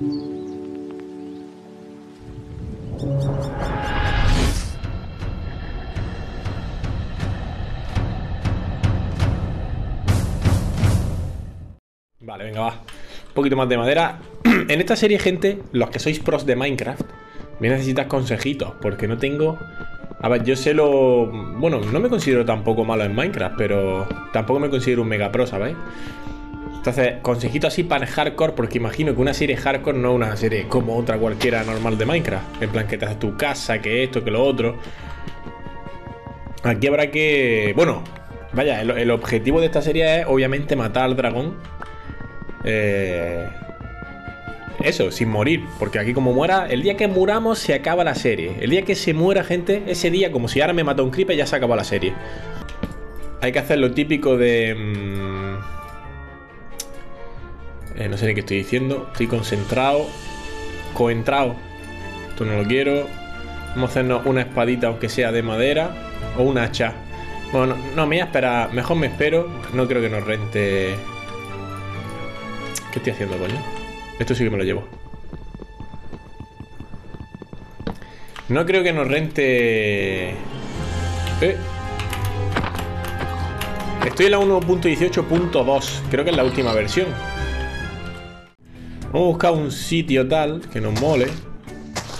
Vale, venga, va. Un poquito más de madera. en esta serie, gente, los que sois pros de Minecraft, me necesitas consejitos, porque no tengo... A ver, yo sé lo... Bueno, no me considero tampoco malo en Minecraft, pero tampoco me considero un mega pro, ¿sabéis? Entonces, consejitos así para hardcore, porque imagino que una serie hardcore no es una serie como otra cualquiera normal de Minecraft. En plan, que te haces tu casa, que esto, que lo otro. Aquí habrá que... Bueno, vaya, el, objetivo de esta serie es obviamente matar al dragón. Eh eso, sin morir. Porque aquí como muera, el día que muramos se acaba la serie. El día que se muera gente, ese día, como si ahora me mata un creeper, ya se acabó la serie. Hay que hacer lo típico de... Eh, no sé ni qué estoy diciendo. Estoy concentrado. Coentrado. Esto no lo quiero. Vamos a hacernos una espadita, aunque sea de madera. O un hacha. Bueno, no, no me voy a esperar. Mejor me espero. No creo que nos rente... ¿Qué estoy haciendo, coño? Esto sí que me lo llevo. No creo que nos rente... Eh. Estoy en la 1.18.2. Creo que es la última versión. Vamos a buscar un sitio tal que nos mole.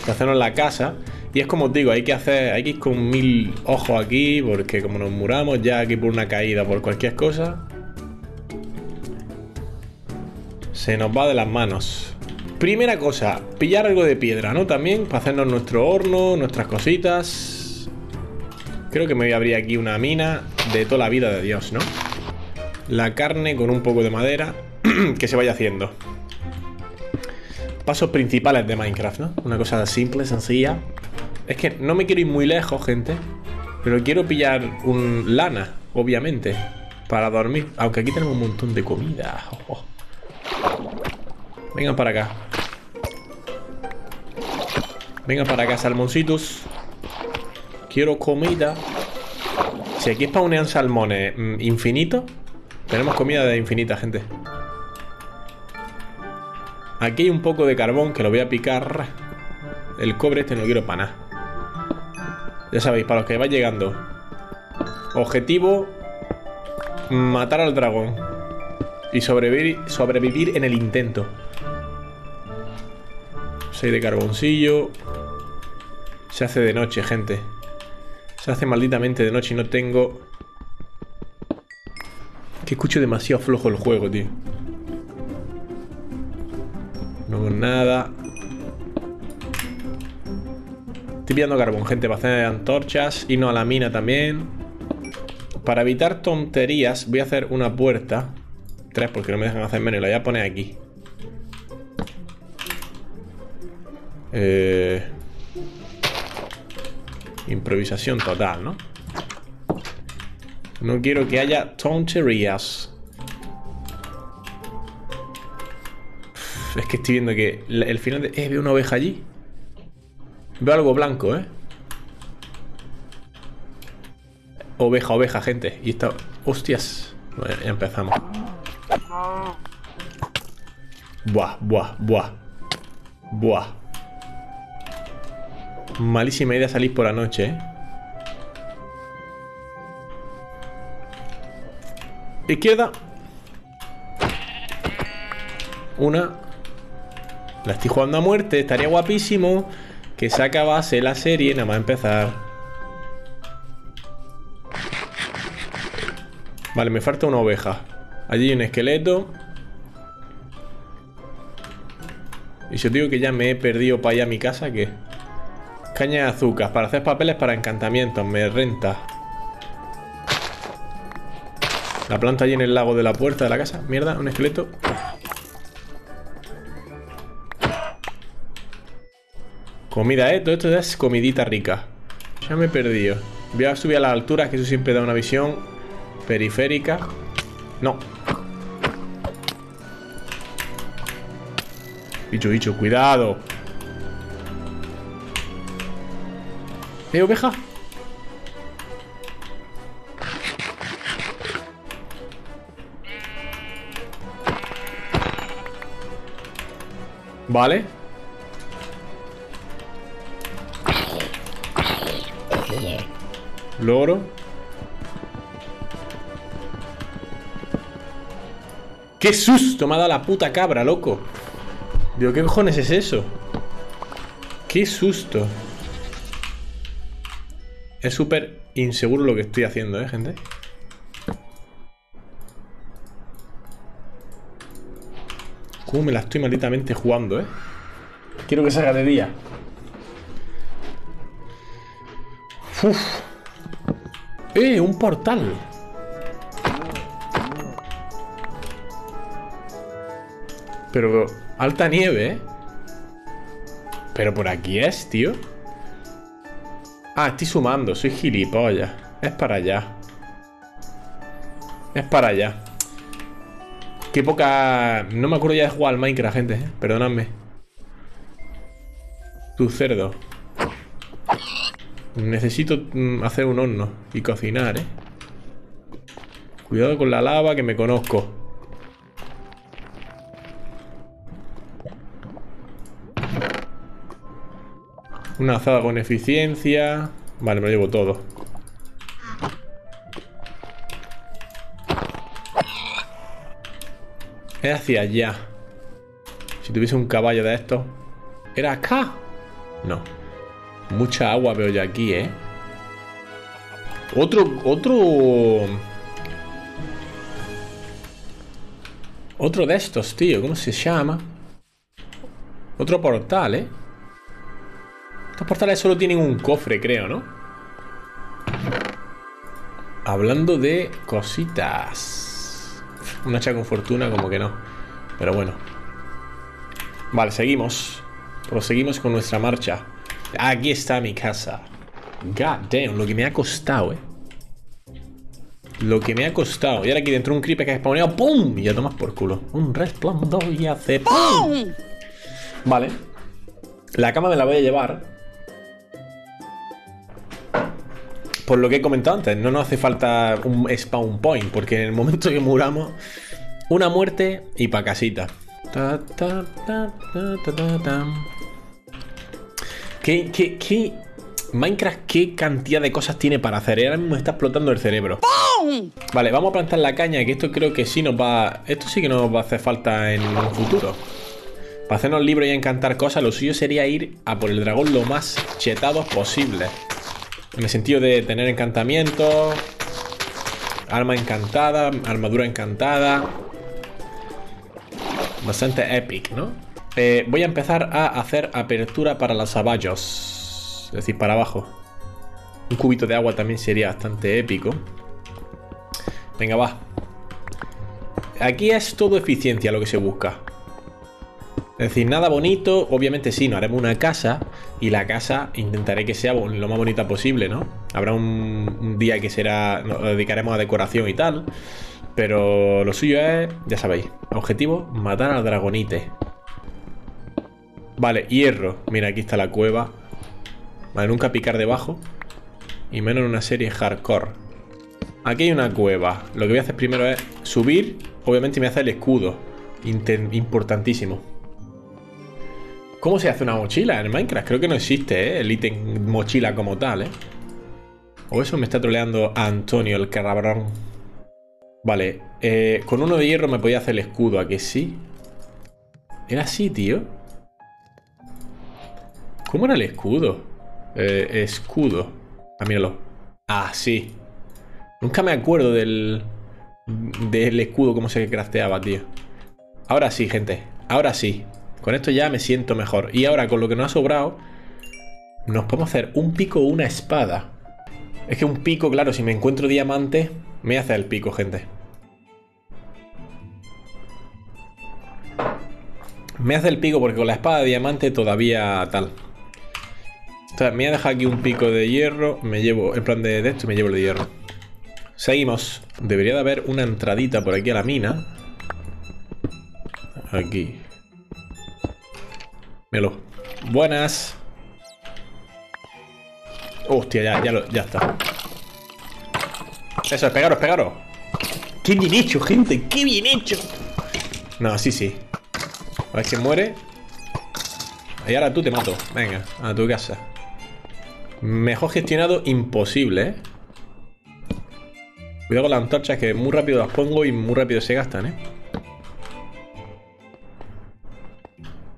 Que hacernos la casa. Y es como os digo, hay que hacer, hay que ir con mil ojos aquí, porque como nos muramos ya aquí por una caída, por cualquier cosa, se nos va de las manos. Primera cosa, pillar algo de piedra, ¿no? También para hacernos nuestro horno, nuestras cositas. Creo que me voy a abrir aquí una mina de toda la vida de Dios, ¿no? La carne con un poco de madera que se vaya haciendo. Pasos principales de Minecraft, ¿no? Una cosa simple, sencilla. Es que no me quiero ir muy lejos, gente. Pero quiero pillar un lana, obviamente, para dormir. Aunque aquí tenemos un montón de comida. Oh. Vengan para acá. Vengan para acá, salmoncitos. Quiero comida. Si aquí spawnean salmones mmm, infinitos, tenemos comida de infinita, gente. Aquí hay un poco de carbón que lo voy a picar. El cobre este no lo quiero para nada. Ya sabéis, para los que vais llegando. Objetivo, matar al dragón. Y sobrevivir, sobrevivir en el intento. 6 de carboncillo. Se hace de noche, gente. Se hace malditamente de noche y no tengo... Que escucho demasiado flojo el juego, tío. No nada. Estoy pillando carbón, gente, para hacer antorchas. Y no a la mina también. Para evitar tonterías, voy a hacer una puerta. Tres, porque no me dejan hacer menos. La voy a poner aquí. Eh, improvisación total, ¿no? No quiero que haya tonterías. Es que estoy viendo que el final de... Eh, veo una oveja allí. Veo algo blanco, ¿eh? Oveja, oveja, gente. Y está... Hostias. Bueno, ya empezamos. Buah, buah, buah. Buah. Malísima idea salir por la noche, ¿eh? Izquierda. Una. La estoy jugando a muerte. Estaría guapísimo que se acabase la serie nada más empezar. Vale, me falta una oveja. Allí hay un esqueleto. Y si os digo que ya me he perdido para allá a mi casa, ¿qué? Caña de azúcar. Para hacer papeles para encantamientos. Me renta. La planta allí en el lago de la puerta de la casa. Mierda, un esqueleto. Comida, ¿eh? Todo esto es comidita rica. Ya me he perdido. Voy a subir a las alturas, que eso siempre da una visión periférica. No. Bicho, bicho, cuidado. ¿Eh, oveja? Vale. Loro. ¡Qué susto me ha dado la puta cabra, loco! Digo, ¿qué cojones es eso? ¡Qué susto! Es súper inseguro lo que estoy haciendo, ¿eh, gente? Cómo me la estoy malditamente jugando, ¿eh? Quiero que salga de día. Uf. ¡Eh! Un portal. Pero alta nieve, ¿eh? Pero por aquí es, tío. Ah, estoy sumando. Soy gilipollas. Es para allá. Es para allá. Qué poca... No me acuerdo ya de jugar al Minecraft, gente. ¿eh? Perdonadme. Tu cerdo. Necesito mm, hacer un horno y cocinar, ¿eh? Cuidado con la lava que me conozco. Una azada con eficiencia. Vale, me lo llevo todo. Es hacia allá. Si tuviese un caballo de estos. ¿Era acá? No. Mucha agua veo yo aquí, ¿eh? Otro... Otro... Otro de estos, tío. ¿Cómo se llama? Otro portal, ¿eh? Estos portales solo tienen un cofre, creo, ¿no? Hablando de cositas. Un hacha con fortuna, como que no. Pero bueno. Vale, seguimos. Proseguimos con nuestra marcha. Aquí está mi casa. God damn, lo que me ha costado, eh. Lo que me ha costado. Y ahora aquí dentro un creeper que ha spawneado. ¡Pum! Y ya tomas por culo. Un resplandor y hace ¡Pum! Vale. La cama me la voy a llevar. por lo que he comentado antes, no nos hace falta un spawn point, porque en el momento que muramos, una muerte y pa' casita. ¿Qué, qué, qué? Minecraft, ¿qué cantidad de cosas tiene para hacer? Ahora mismo está explotando el cerebro. Vale, vamos a plantar la caña, que esto creo que sí nos va... Esto sí que nos va a hacer falta en un futuro. Para hacernos libros y encantar cosas, lo suyo sería ir a por el dragón lo más chetados posible. En el sentido de tener encantamiento, arma encantada, armadura encantada. Bastante epic, ¿no? Eh, voy a empezar a hacer apertura para los aballos. Es decir, para abajo. Un cubito de agua también sería bastante épico. Venga, va. Aquí es todo eficiencia lo que se busca. Es decir, nada bonito, obviamente sí, no haremos una casa y la casa intentaré que sea lo más bonita posible, ¿no? Habrá un, día que será, nos dedicaremos a decoración y tal, pero lo suyo es, ya sabéis, objetivo, matar al dragonite. Vale, hierro, mira, aquí está la cueva. Vale, nunca picar debajo y menos en una serie hardcore. Aquí hay una cueva, lo que voy a hacer primero es subir, obviamente me hace el escudo, importantísimo. ¿Cómo se hace una mochila en Minecraft? Creo que no existe, ¿eh? El ítem mochila como tal, ¿eh? O eso me está troleando Antonio, el carabrón. Vale, eh, con uno de hierro me podía hacer el escudo, ¿a que sí? ¿Era así, tío? ¿Cómo era el escudo? Eh, escudo. Ah, míralo. Ah, sí. Nunca me acuerdo del... Del escudo, cómo se crafteaba, tío. Ahora sí, gente. Ahora sí. Con esto ya me siento mejor. Y ahora con lo que nos ha sobrado, nos podemos hacer un pico o una espada. Es que un pico, claro, si me encuentro diamante, me hace el pico, gente. Me hace el pico porque con la espada de diamante todavía tal. Me voy a dejar aquí un pico de hierro. Me llevo, en plan de, de esto, me llevo el de hierro. Seguimos. Debería de haber una entradita por aquí a la mina. Aquí. Míralo. Buenas. Hostia, ya, ya, ya está. Eso es, pegaros, pegaros. ¡Qué bien hecho, gente! ¡Qué bien hecho! No, sí, sí. A ver si muere. Y ahora tú te mato. Venga, a tu casa. Mejor gestionado imposible, ¿eh? Cuidado con las antorchas que muy rápido las pongo y muy rápido se gastan, ¿eh?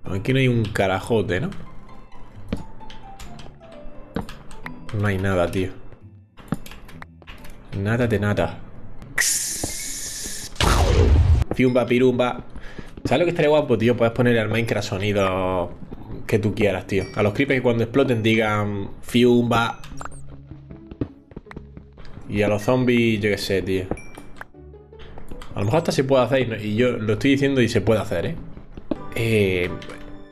Aquí no hay un carajote, ¿no? No hay nada, tío. Nada de nada. Fiumba, pirumba. ¿Sabes lo que estaría guapo, tío? Puedes poner al Minecraft sonido que tú quieras, tío. A los creepers que cuando exploten digan Fiumba. Y a los zombies, yo qué sé, tío. A lo mejor hasta se puede hacer y yo lo estoy diciendo y se puede hacer, ¿eh? eh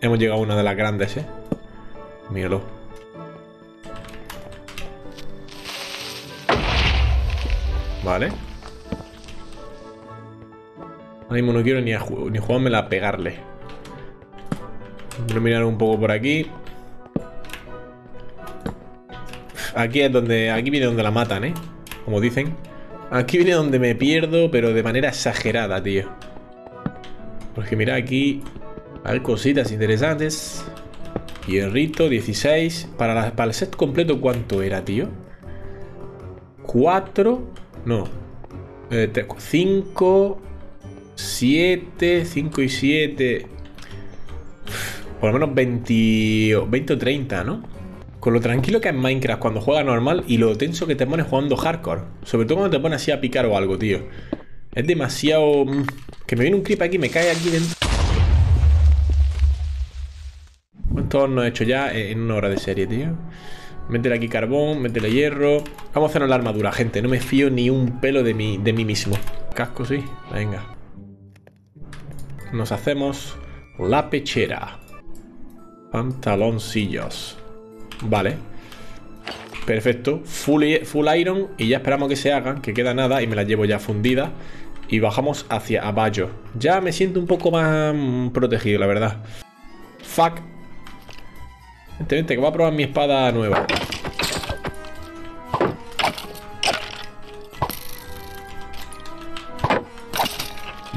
hemos llegado a una de las grandes, ¿eh? Míralo. Vale. Ahora mismo no quiero ni, a ni jugármela a pegarle. Voy a mirar un poco por aquí. Aquí es donde. Aquí viene donde la matan, ¿eh? Como dicen. Aquí viene donde me pierdo, pero de manera exagerada, tío. Porque mira, aquí hay cositas interesantes. Hierrito, 16. Para, el set completo, ¿cuánto era, tío? 4. No. 5, 7, 5 y 7. Por lo menos 20, 20 o 30, ¿no? Con lo tranquilo que es Minecraft cuando juega normal y lo tenso que te pones jugando hardcore. Sobre todo cuando te pones así a picar o algo, tío. Es demasiado... Mm, que me viene un creep aquí, me cae aquí dentro. ¿Cuántos no he hecho ya en una hora de serie, tío? Métele aquí carbón, métele hierro. Vamos a hacernos la armadura, gente. No me fío ni un pelo de mí, de mí mismo. Casco, sí. Venga. Nos hacemos la pechera. Pantaloncillos. Vale. Perfecto. Full, full iron. Y ya esperamos que se hagan, que queda nada. Y me la llevo ya fundida. Y bajamos hacia abajo. Ya me siento un poco más mm, protegido, la verdad. Fuck que voy a probar mi espada nueva.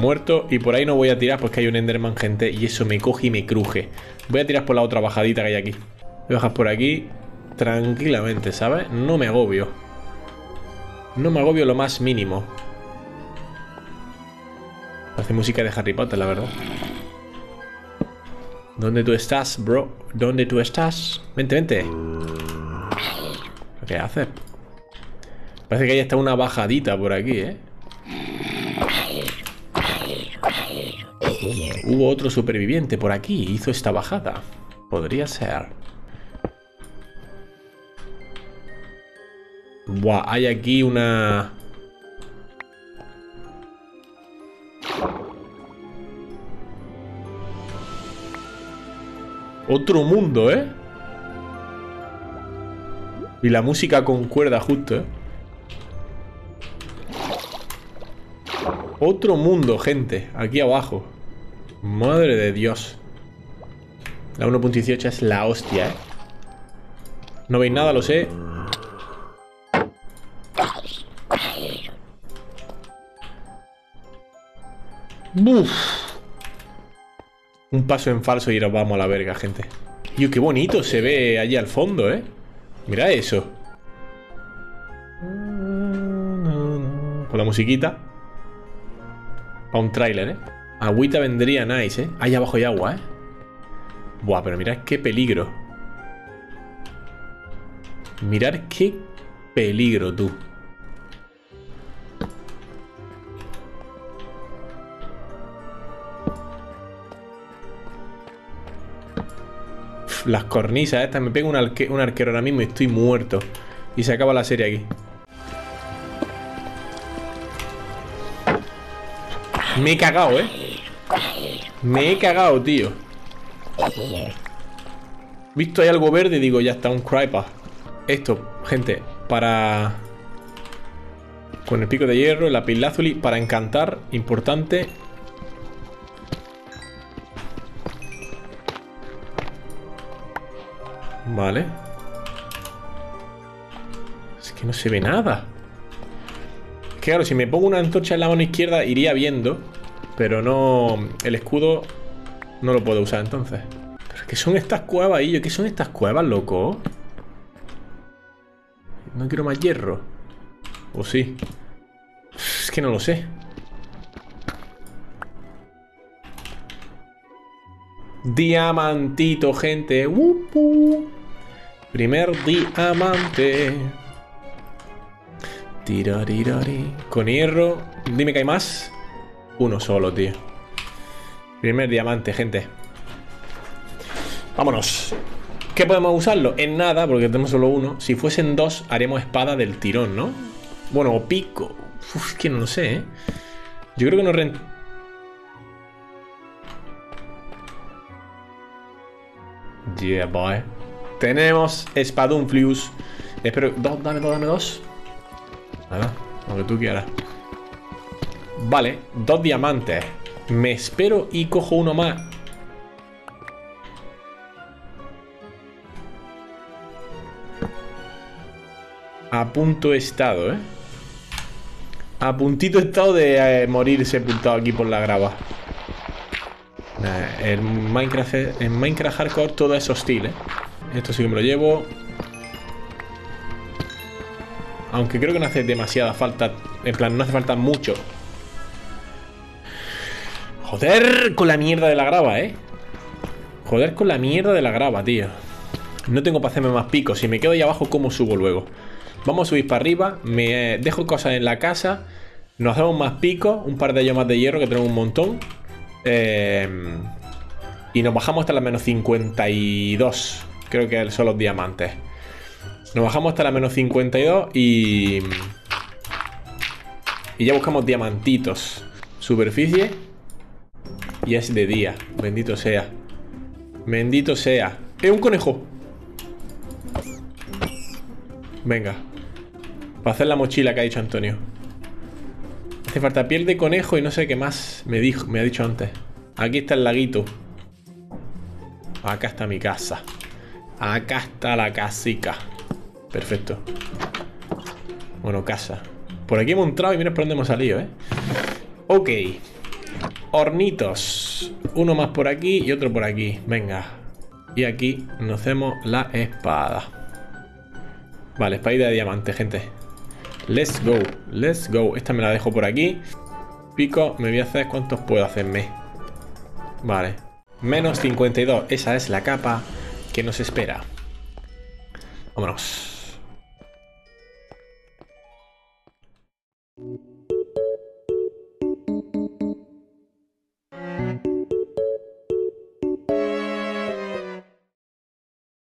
Muerto y por ahí no voy a tirar porque hay un Enderman, gente, y eso me coge y me cruje. Voy a tirar por la otra bajadita que hay aquí. Voy a bajar por aquí tranquilamente, ¿sabes? No me agobio. No me agobio lo más mínimo. Hace música de Harry Potter, la verdad. ¿Dónde tú estás, bro? ¿Dónde tú estás? Vente, vente. ¿Qué haces? Parece que hay hasta una bajadita por aquí, ¿eh? Hubo otro superviviente por aquí. Hizo esta bajada. Podría ser. Buah, hay aquí una... Otro mundo, ¿eh? Y la música concuerda justo, ¿eh? Otro mundo, gente. Aquí abajo. Madre de Dios. La 1.18 es la hostia, ¿eh? No veis nada, lo sé. Uf. Un paso en falso y nos vamos a la verga, gente. Y qué bonito se ve allí al fondo, ¿eh? Mira eso. Con la musiquita. Para un tráiler, ¿eh? Agüita vendría nice, ¿eh? Ahí abajo hay agua, ¿eh? Buah, pero mirad qué peligro. Mirad qué peligro, tú. las cornisas estas. Me pego un, arquero ahora mismo y estoy muerto. Y se acaba la serie aquí. Me he cagado, ¿eh? Me he cagado, tío. Visto hay algo verde, digo, ya está, un Creeper. Esto, gente, para... Con el pico de hierro, la pilázuli, para encantar, importante, Vale. Es que no se ve nada. Claro, si me pongo una antorcha en la mano izquierda iría viendo. Pero no... El escudo no lo puedo usar entonces. ¿Pero qué son estas cuevas, yo? ¿Qué son estas cuevas, loco? No quiero más hierro. ¿O sí? Es que no lo sé. Diamantito, gente. Uh Primer diamante. Tirarirari. Con hierro. Dime que hay más. Uno solo, tío. Primer diamante, gente. Vámonos. ¿Qué podemos usarlo? En nada, porque tenemos solo uno. Si fuesen dos, haremos espada del tirón, ¿no? Bueno, o pico. Uf, que no lo sé, ¿eh? Yo creo que nos rent... Yeah, boy. Tenemos Espadunflius. Espero... Dos, dame dos, dame dos. Nada, lo que tú quieras. Vale, dos diamantes. Me espero y cojo uno más. A punto estado, ¿eh? A puntito estado de eh, morir sepultado aquí por la grava. en Minecraft, en Minecraft Hardcore todo es hostil, ¿eh? Esto sí que me lo llevo. Aunque creo que no hace demasiada falta. En plan, no hace falta mucho. Joder con la mierda de la grava, ¿eh? Joder con la mierda de la grava, tío. No tengo para hacerme más picos. Si me quedo ahí abajo, ¿cómo subo luego? Vamos a subir para arriba. Me dejo cosas en la casa. Nos hacemos más picos. Un par de ellos más de hierro, que tenemos un montón. Eh, y nos bajamos hasta la menos 52. Creo que son los diamantes. Nos bajamos hasta la menos 52 y... Y ya buscamos diamantitos. Superficie. Y es de día. Bendito sea. Bendito sea. ¡Eh, un conejo! Venga. Para hacer la mochila que ha dicho Antonio. Hace falta piel de conejo y no sé qué más me dijo, me ha dicho antes. Aquí está el laguito. Acá está mi casa. Acá está la casica. Perfecto. Bueno, casa. Por aquí hemos entrado y mira por dónde hemos salido, ¿eh? Ok. Hornitos. Uno más por aquí y otro por aquí. Venga. Y aquí nos hacemos la espada. Vale, espada de diamante, gente. Let's go. Let's go. Esta me la dejo por aquí. Pico, me voy a hacer cuántos puedo hacerme. Vale. Menos 52. Esa es la capa que nos espera. Vámonos.